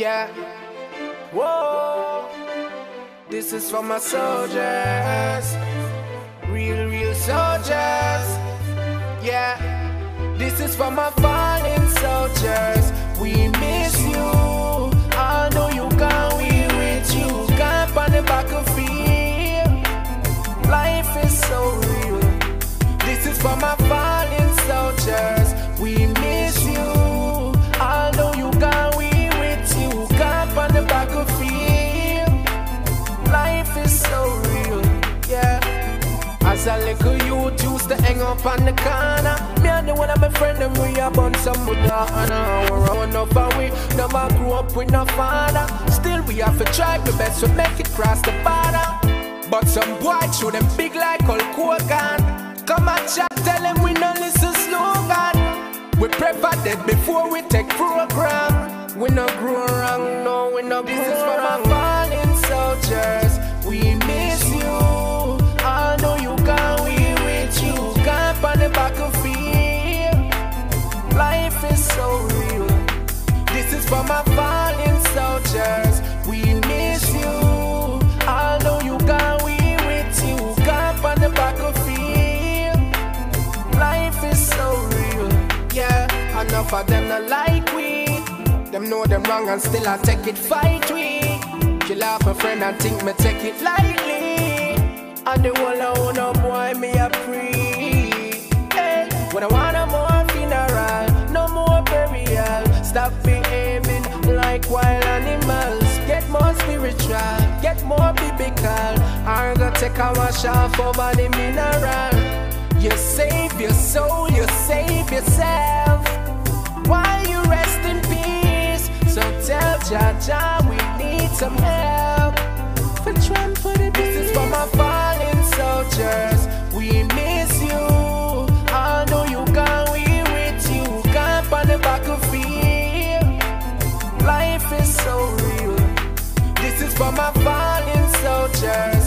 Yeah. Whoa. This is for my soldiers. Real, real soldiers. Yeah. This is for my fallen soldiers. We miss you. As a little youth used to hang up on the corner. Me and the one of my friend and we a bun some honor We run up and we never grew up with no father. Still we have to try the best to make it cross the border. But some boy show them big like Hulk Hogan. Come and chat, tell them we no listen slogan. We prefer dead before we take program. We no grow wrong, no we no grow This so real. This is for my fallen soldiers. We miss you. I know you gone, we with you. Camp on the battlefield. Life is so real. Yeah, enough of them not like we. Them know them wrong and still I take it fight we. Kill off a friend and think me take it lightly. And the whole wild animals. Get more spiritual, get more biblical. I'm gonna take a wash off over the mineral. You save your soul, you save yourself. While you rest in peace, so tell Jaja we need some help. For trying for the This is for my fallen soldiers. My fallen soldiers.